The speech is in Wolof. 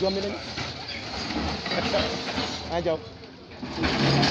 jommi nañu ah Diaw